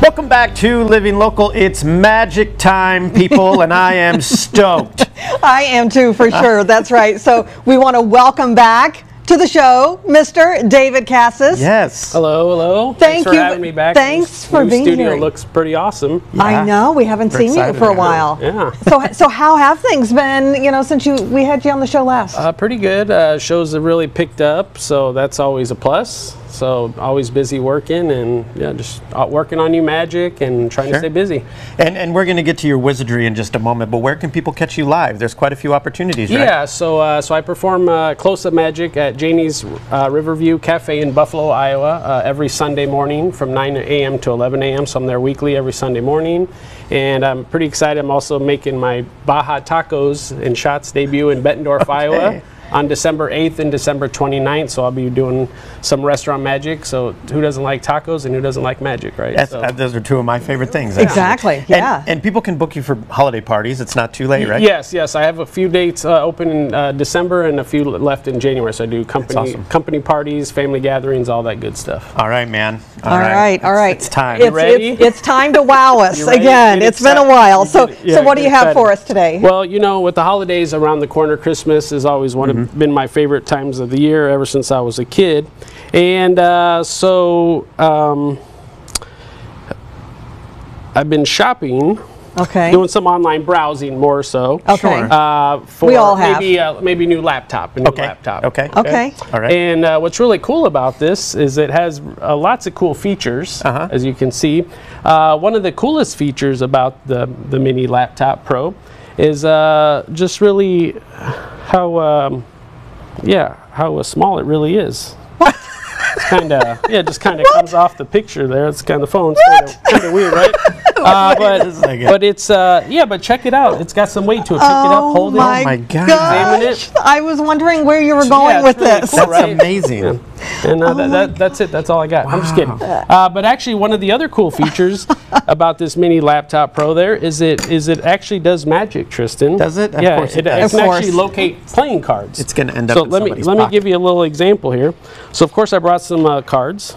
Welcome back to Living Local. It's magic time, people, and I am stoked. I am too, for sure. That's right. So we want to welcome back to the show, Mr. David Casas. Yes. Hello, hello. Thank Thanks for you. having me back. Thanks This for new being studio here. looks pretty awesome. I know we haven't We're seen you for a while. Yeah. So, so how have things been? You know, since you we had you on the show last. Uh, pretty good. Uh, shows have really picked up, so that's always a plus. So always busy working and yeah, just uh, working on new magic and trying Sure. to stay busy. And, and we're going to get to your wizardry in just a moment, but where can people catch you live? There's quite a few opportunities, right? Yeah, so uh, so I perform uh, close-up magic at Janie's uh, Riverview Cafe in Buffalo, Iowa, uh, every Sunday morning from 9 a.m. to 11 a.m. So I'm there weekly every Sunday morning, and I'm pretty excited. I'm also making my Baja Tacos and Shots debut in Bettendorf, Iowa. On December 8th and December 29th, so I'll be doing some restaurant magic. So who doesn't like tacos and who doesn't like magic, right? That's, So- uh, those are two of my favorite things. actually. Exactly, yeah. And, people can book you for holiday parties. It's not too late, right? Yes, yes. I have a few dates uh, open in uh, December and a few left in January. So I do company awesome. company parties, family gatherings, all that good stuff. All right, man. all right, all right. It's time. It's, ready? it's, it's time to wow us again. Get It's been a while. So, yeah, so what do you have excited. for us today? Well, you know, with the holidays around the corner, Christmas is always one Mm-hmm. of, been my favorite times of the year ever since I was a kid. And uh, so um, I've been shopping, Okay. doing some online browsing more so. Okay. Sure. Uh, for We all have. maybe uh, maybe new laptop, a new Okay. laptop. Okay. Okay. All right. And uh, what's really cool about this is it has uh, lots of cool features, Uh-huh. as you can see. Uh, one of the coolest features about the, the Mini Laptop Pro is uh, just really how, um, yeah, how small it really is. It's kind of, yeah, it just kind of comes off the picture there. It's kind of the phone. It's kind of weird, right? Uh, but, but it's, uh, yeah, but check it out. It's got some weight to it. Pick it up, Oh hold my, it. my God. Examine it. I was wondering where you were going it's with really this. cool, That's right? amazing. And uh, that, that, that's it. That's all I got. I'm just kidding. Uh, but actually, one of the other cool features about this mini laptop Pro there is it is it actually does magic, Tristan. Does it? Of yeah, course it it, does. can Of actually course. locate playing cards. It's gonna end up So in let me somebody's let me give you a little example here. So of course I brought some uh, cards,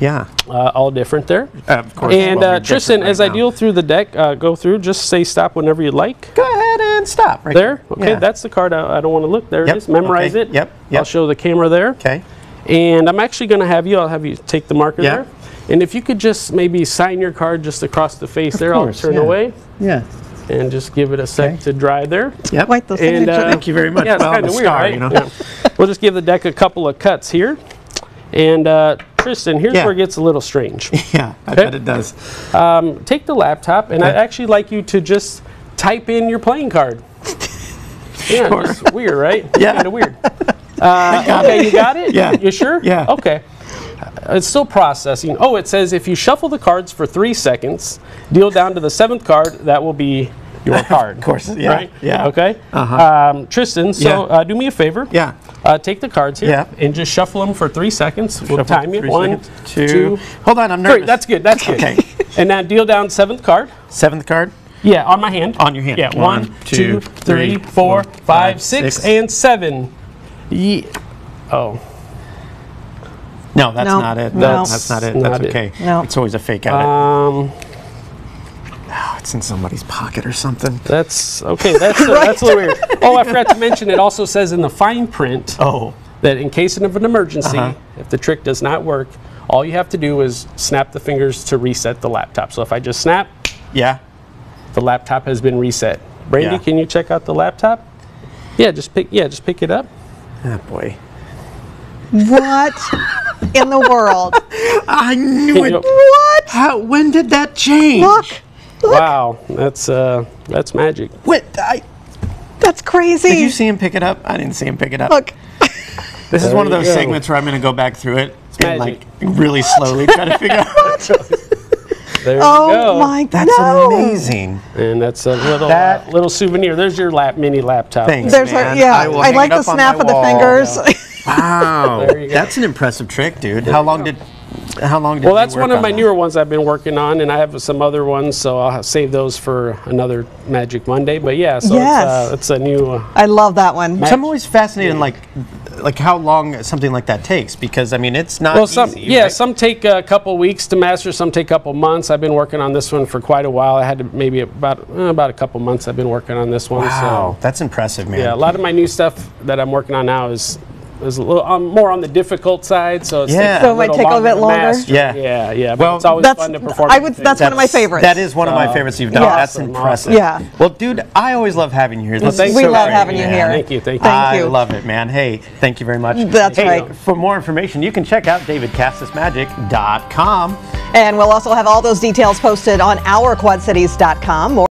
Yeah. uh, all different there. Uh, of course. and well, uh, Tristan, different as right I deal through the deck, uh, go through. Just say stop whenever you like. Go ahead and stop right There. Okay, Yeah. that's the card. I, I don't want to look. There Yep, it is. Memorize okay, it. yep, I'll show the camera there. Okay. And I'm actually going to have you, I'll have you take the marker Yeah. there. And if you could just maybe sign your card just across the face there, course, I'll turn yeah. away Yeah. and just give it a sec Okay. to dry there. Yep. Quite the And, signature. uh, Thank you very much. Yeah, it's Well, kind I'm of a weird, star, right? you know. Yeah. We'll just give the deck a couple of cuts here. And uh, Tristan, here's Yeah. where it gets a little strange. Yeah, I Okay. bet it does. um, take the laptop, and I'd actually like you to just type in your playing card. Yeah, Sure. just weird, right? Yeah. Kind of weird. Uh, okay, you got it? Yeah. You sure? Yeah. Okay. Uh, It's still processing. Oh, it says if you shuffle the cards for three seconds, deal down to the seventh card, that will be your card. Of course, yeah, Right? yeah. Okay. Uh-huh. Um, Tristan, so Yeah. uh, do me a favor. Yeah. Uh, take the cards here Yeah. and just shuffle them for three seconds. We'll Shuffle time you. three One, seconds. Two. two, Hold on, I'm nervous. three. nervous. That's good. That's good. Okay. and now deal down seventh card. Seventh card. Yeah, on my hand. On your hand. Yeah, One, one, two, two, three, three, four, four, five, five, six, six. and seven. Ye- oh, No, that's No, not it. no. That's, that's not it. Not That's it. okay. No. It's always a fake out. um, oh, it's in somebody's pocket or something. that's okay. That's uh, that's a little weird. Oh, I forgot to mention. It also says in the fine print Oh. that in case of an emergency, Uh-huh. if the trick does not work, all you have to do is snap the fingers to reset the laptop. So if I just snap, Yeah. the laptop has been reset. Brandy, Yeah. can you check out the laptop? Yeah, just pick. Yeah, just pick it up. Oh boy. What in the world? I knew Can it. you- What? How? When did that change? Look, Wow, that's uh, that's magic. What? I, that's crazy. did you see him pick it up? I didn't see him pick it up. Look, this is There one of those go. segments where I'm going to go back through it and magic. like really slowly try to figure out. There you oh go. my That's no. amazing. And that's a little That- uh, little souvenir. There's your lap mini laptop. Thanks. There's man. our, yeah. I I, like the snap my of the wall. fingers. Wow. There you go. That's an impressive trick, dude. How long did How long did Well, you that's work one of on my that? newer ones I've been working on, and I have some other ones, so I'll save those for another Magic Monday. But yeah, so Yes. it's, uh, it's a new. Uh, I love that one. So I'm always fascinated, like, like how long something like that takes, because I mean, it's not well, some easy, yeah, right? some take a couple weeks to master, some take a couple months. I've been working on this one for quite a while. I had to maybe about uh, about a couple months. I've been working on this one. Wow, So that's impressive, man. yeah, a lot of my new stuff that I'm working on now is is a little um, more on the difficult side. So it's Yeah. taking So it might take a little bit longer? master. Yeah. yeah, yeah. But Well, it's always That's fun to perform. I would. things. That's one of my favorites. That is one of my favorites you've done. Yeah. That's Awesome, impressive. Yeah. Well, dude, I always love having you here. This thanks is We so love great, having you man. here. Thank you, thank you. Thank I you. love it, man. Hey, thank you very much. That's Hey, right. For more information, you can check out davidcasasmagic.com. And we'll also have all those details posted on ourquadcities.com. More